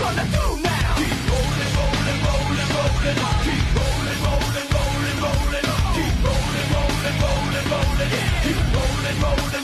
gonna do now? Keep rolling, rolling, rolling, rolling. Keep rolling, rolling, rolling, rolling. Keep rolling, rolling, rolling, rolling. Keep rolling, rolling.